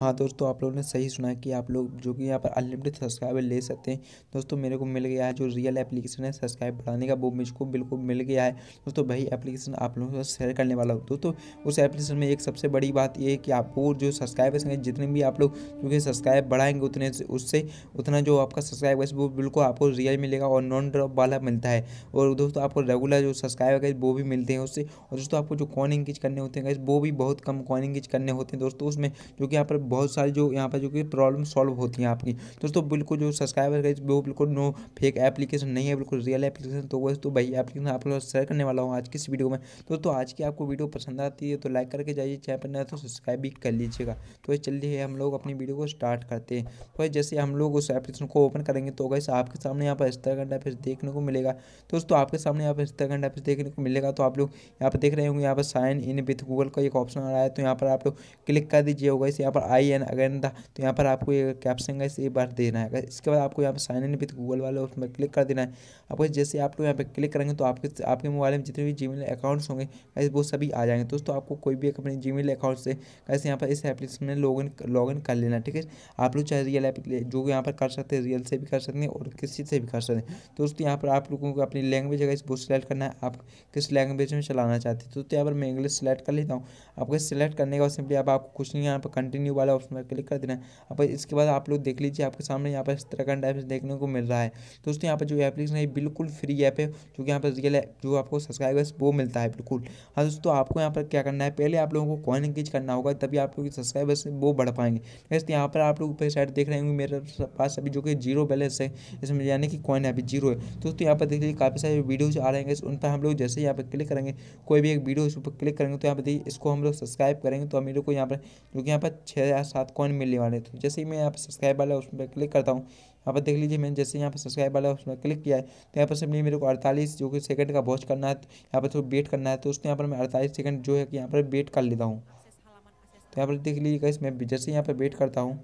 हाँ दोस्तों, आप लोगों ने सही सुना है कि आप लोग जो कि यहाँ पर अनलिमिटेड सब्सक्राइबर ले सकते हैं। दोस्तों, मेरे को मिल गया है जो रियल एप्लीकेशन है सब्सक्राइब बढ़ाने का, वो मुझको बिल्कुल मिल गया है। दोस्तों, वही एप्लीकेशन आप लोगों को शेयर करने वाला हूँ। दोस्तों, उस एप्लीकेशन में एक सबसे बड़ी बात ये है कि आपको जो सब्सक्राइबर्स हैं, जितने भी आप लोग क्योंकि सब्सक्राइब बढ़ाएँगे, उतने उससे, उतना जो आपका सब्सक्राइबर्स वो बिल्कुल आपको रियल मिलेगा और नॉन ड्रॉप वाला मिलता है। और दोस्तों, आपको रेगुलर जो सब्सक्राइबर है, वो भी मिलते हैं उससे। और दोस्तों, आपको जो कॉइन इंगेज करने होते हैं वो भी बहुत कम कॉइन इंगेज करने होते हैं। दोस्तों, उसमें जो कि यहाँ पर बहुत सारी जो यहाँ पर जो कि प्रॉब्लम सॉल्व होती हैं आपकी। दोस्तों, बिल्कुल जो सब्सक्राइबर है, वो बिल्कुल नो फेक एप्लीकेशन नहीं है, बिल्कुल रियल एप्लीकेशन तो वैसे तो वही एप्लीकेशन आप लोग शेयर करने वाला हूँ आज की इस वीडियो में। दोस्तों, आज की आपको वीडियो पसंद आती है तो लाइक करके जाइए चैनल पर नया तो सब्सक्राइब भी कर लीजिएगा। तो चलिए हम लोग अपनी वीडियो को स्टार्ट करते हैं। तो जैसे हम लोग उस एप्लीकेशन को ओपन करेंगे तो वैसे आपके सामने यहाँ पर इस तरह का इंटरफेस देखने को मिलेगा। दोस्तों, आपके सामने यहाँ पर इस तरह का इंटरफेस देखने को मिलेगा तो आप लोग यहाँ पर देख रहे होंगे, यहाँ पर साइन इन विथ गूगल का एक ऑप्शन आ रहा है। तो यहाँ पर आप लोग क्लिक कर दीजिए होगा, इसे यहाँ पर आई एन अगेन तो यहाँ पर आपको ये कैप्शन इसे एक बार देना है। इसके बाद आपको यहाँ पर साइन इन विथ गूगल वाले उसमें क्लिक कर देना है। आपको जैसे आप लोग यहाँ पर क्लिक करेंगे तो आपके आपके मोबाइल में जितने भी जी अकाउंट्स होंगे कैसे वो सभी आ जाएँगे। दोस्तों, आपको कोई भी अपने जी अकाउंट से कैसे यहाँ पर इस एप्लीकेशन में लॉग इन लॉग इन कर लेना, ठीक है? आप लोग चाहे रियल जो यहाँ पर कर सकते हैं रियल से भी कर सकते हैं और किसी से भी कर सकते हैं। दोस्तों, यहाँ पर आप लोगों को अपनी लैंग्वेज अगर वो सिलेक्ट करना है। आप किस लैंग्वेज में चलाना चाहते हैं? तो यहाँ पर मैं इंग्लिश सेलेक्ट कर लेता हूँ। आपको सिलेक्ट करने के बाद सिंपली अब आपको कुछ नहीं, यहाँ पर कंटिन्यू वाला ऑप्शन पर क्लिक कर देना है। अब इसके बाद आप लोग देख लीजिए, आपके सामने यहाँ पर इस तरह का टाइप देखने को मिल रहा है। दोस्तों, यहाँ पर जो एप्लीकेशन है बिल्कुल फ्री ऐप है, जो कि यहाँ पर रियल जो आपको सब्सक्राइबर्स वो मिलता है बिल्कुल। हाँ दोस्तों, आपको यहाँ पर क्या करना है, पहले आप लोगों को कॉइन इंगेज करना होगा, तभी आप लोग सब्सक्राइबर्स वो बढ़ पाएँगे। जैसे यहाँ पर आप लोग ऊपर साइड देख रहे होंगे, मेरे पास अभी जो कि ज़ीरो बैलेंस है, इसमें यानी कि कॉइन अभी ज़ीरो है। दोस्तों, यहाँ पर देख लीजिए, काफ़ी सारे वीडियोज़ आ रहे हैं, उन पर हम लोग जैसे यहाँ पर क्लिक करेंगे, कोई भी एक वीडियो इस पर क्लिक करेंगे तो यहाँ पर देखिए, इसको हम लोग सब्सक्राइब करेंगे तो मेरे को यहाँ पर, जो कि यहाँ पर छः या सात कॉइन मिलने वाले तो जैसे ही मैं यहाँ पर सब्सक्राइब वाला उस पर क्लिक करता हूँ, यहाँ पर देख लीजिए मैंने जैसे यहाँ पर सब्सक्राइब वाला उसमें क्लिक किया है तो यहाँ पर सबने मेरे को अड़तालीस जो कि सेकंड का वॉच करना है तो यहाँ पर थोड़ा वेट करना है तो उसने यहाँ पर मैं अड़तालीस सेकंड जो है कि यहाँ पर वेट कर लेता हूँ। तो यहाँ पर देख लीजिए मैं जैसे यहाँ पर वेट करता हूँ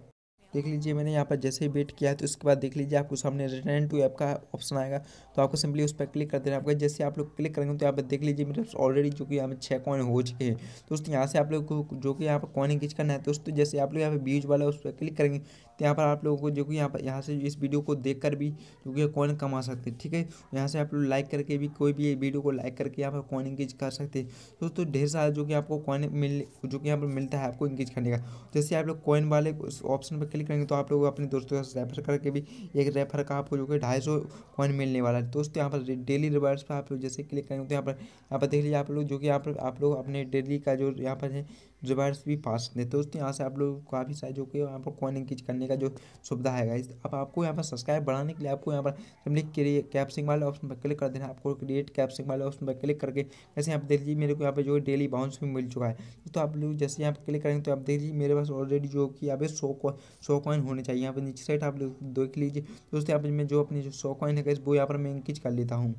देख लीजिए, मैंने यहाँ पर जैसे ही वेट किया है तो उसके बाद देख लीजिए, आपको सामने रिटर्न टू ऐप का ऑप्शन आएगा। तो आपको सिंपली उस पर क्लिक कर देना आपका जैसे आप लोग क्लिक करेंगे तो यहाँ पर देख लीजिए, मेरे ऑलरेडी जो कि यहाँ पर छः कॉइन हो चुके हैं। दोस्तों यहाँ से आप लोग को जो कि यहाँ पर कॉइन इंगेज करना है दोस्तों जैसे आप लोग यहाँ पर बीज वाला उस पर क्लिक करेंगे तो यहाँ पर आप लोगों को जो कि यहाँ पर, यहाँ से इस वीडियो को देख कर भी जो कि कॉइन कमा सकते हैं, ठीक है? यहाँ से आप लोग लाइक करके भी, कोई भी वीडियो को लाइक करके यहाँ पर कॉइन इंगेज कर सकते हैं। दोस्तों, ढेर सारा जो कि आपको कॉइन मिल, जो कि यहाँ पर मिलता है आपको इंगेज करने का। जैसे आप लोग कॉइन वाले ऑप्शन पर क्लिक करेंगे तो आप लोग अपने दोस्तों के साथ रेफर करके भी एक रेफर का आपको जो कि ढाई सौ कॉइन मिलने वाला है। दोस्तों, यहाँ पर डेली रिवार्ड्स पर आप लोग जैसे क्लिक करेंगे तो यहाँ पर यहाँ पर देख लीजिए आप लोग जो कि यहाँ पर आप लोग अपने डेली का जो यहाँ पर रिवार्ड्स भी पा सकते हैं। दोस्तों, यहाँ से आप लोग काफ़ी सारे जो कि यहाँ पर कॉइन इंगेज करने का जो सुविधा है गाइज़ अब आपको यहाँ पर सब्सक्राइब बढ़ाने के लिए आपको यहाँ पर सिंपली कैप्सिंग वाले ऑप्शन पर क्लिक कर देना आपको क्रिएट कैप्सिंग वाले ऑप्शन पर क्लिक करके जैसे पर देख लीजिए मेरे को यहाँ पर जो डेली बाउंस भी मिल चुका है। तो आप लोग जैसे यहाँ पर क्लिक करेंगे तो आप देख लीजिए मेरे पास ऑलरेडी जो कि यहाँ पे सौ सौ कॉइन होने चाहिए। यहाँ पर नीचे साइड आप लोग देख लीजिए, दोस्तों यहाँ पर मैं जो अपनी जो सौ कॉइन है गाइज़ वो यहाँ पर मैं इंकीज कर लेता हूँ।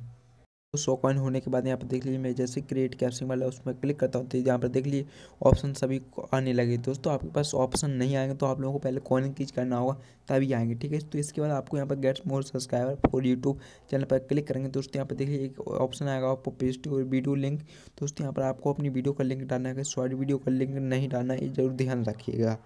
सौ कॉइन होने के बाद यहाँ पर देख लीजिए मैं जैसे क्रिएट कैप्सिंग वाला उसमें क्लिक करता हूँ तो यहाँ पर देख लीजिए ऑप्शन सभी आने लगे। दोस्तों, आपके पास ऑप्शन नहीं आएँगे तो आप लोगों को पहले कॉइन इंक्रीज करना होगा, तभी आएँगे, ठीक है? तो इसके बाद आपको यहाँ पर gets more subscriber for YouTube channel पर क्लिक करेंगे। दोस्तों, यहाँ पर देखिए एक ऑप्शन आएगा आपको पेस्ट वीडियो लिंक दोस्तों, यहाँ पर आपको अपनी वीडियो का लिंक डालना है शॉर्ट वीडियो का लिंक नहीं डालना है ज़रूर ध्यान रखिएगा।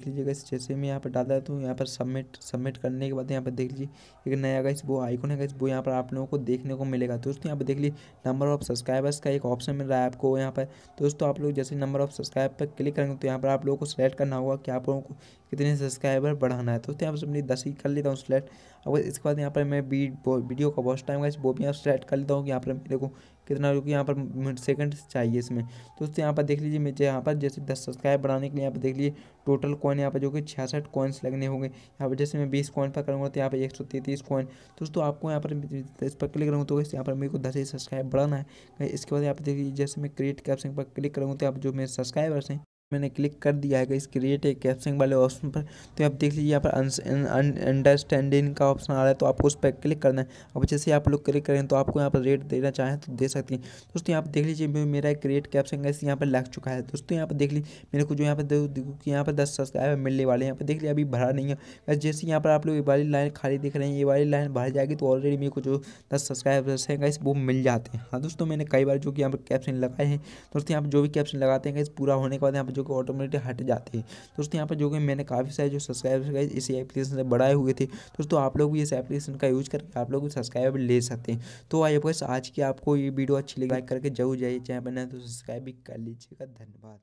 देख लीजिए गैस जैसे मैं यहाँ पर डाला है तो यहाँ पर सबमिट सबमिट करने के बाद यहाँ पर देख लीजिए, एक नया गैस वो आइकन है गैस वो यहाँ पर आप लोगों को देखने को मिलेगा। दोस्तों, यहाँ पर देख लीजिए नंबर ऑफ़ सब्सक्राइबर्स का एक ऑप्शन मिल रहा है आपको यहाँ पर। दोस्तों, आप लोग जैसे नंबर ऑफ़ सब्सक्राइब पर क्लिक करेंगे तो यहाँ पर आप लोगों को सेलेक्ट करना होगा कि आप लोगों को कितने सब्सक्राइबर बढ़ाना है। तो यहाँ पर सिंपली दस ही कर लेता हूँ सेलेक्ट अब इसके बाद यहाँ पर मैं वीडियो का वॉच टाइम गैस वो भी यहाँ सेलेक्ट कर लेता हूँ कि यहाँ पर मेरे को कितना रुपये यहाँ पर मिनट सेकंड चाहिए इसमें तो दोस्तों यहाँ पर देख लीजिए मुझे यहाँ पर जैसे दस सब्सक्राइब बढ़ाने के लिए यहाँ पर देख लीजिए टोटल कॉइन यहाँ पर जो कि छियासठ कॉइन्स लगने होंगे यहाँ पर जैसे मैं बीस कॉइन पर करूँगा तो यहाँ पर एक सौ तैंतीस कॉइन दोस्तों आपको यहाँ पर इस पर क्लिक करूँगा तो यहाँ पर मेरे को दस ही सब्सक्राइब बढ़ाना है इसके बाद यहाँ पर लीजिए जैसे मैं क्रिएट कैप्शन पर क्लिक करूँगा तो आप जो मेरे सब्सक्राइबर्स हैं मैंने क्लिक कर दिया है इस क्रिएट एक कैप्सिंग वाले ऑप्शन पर तो आप देख लीजिए यहाँ पर अंडरस्टैंडिंग का ऑप्शन आ रहा है तो आपको उस पर क्लिक करना है अब जैसे आप लोग क्लिक करें तो आपको यहाँ पर रेट देना चाहें तो दे सकती हैं दोस्तों यहाँ पर देख लीजिए मेरा क्रिएट कैप्सिंग ऐसे यहाँ पर लग चुका है दोस्तों यहाँ पर देख लीजिए मेरे को जो यहाँ पर यहाँ पर दस सब्सक्राइबर मिलने वाले यहाँ पर देख लीजिए अभी भरा नहीं है जैसे यहाँ पर आप लोग ये वाली लाइन खाली दिख रहे हैं ये वाली लाइन भर जाएगी तो ऑलरेडी मेरे को जो दस सब्सक्राइबर्स हैं गैस वो मिल जाते हैं हाँ दोस्तों मैंने कई बार जो कि यहाँ पर कैप्शन लगाए हैं दोस्तों यहाँ पर जो भी कैप्शन लगाते हैं गैस पूरा होने के बाद यहाँ पर जो जो कि ऑटोमेटिक हट जाते हैं। दोस्तों, यहाँ पर जो कि मैंने काफ़ी सारे जो सब्सक्राइबर इसी एप्लीकेशन से बढ़ाए हुए थे। दोस्तों, आप लोग भी इस एप्लीकेशन का यूज़ करके आप लोग भी सब्सक्राइबर ले सकते हैं। तो आई बस आज की आपको ये वीडियो अच्छी लगी लाइक करके ज़रूर जाइए चाहे पर तो सब्सक्राइब भी कर लीजिएगा। धन्यवाद।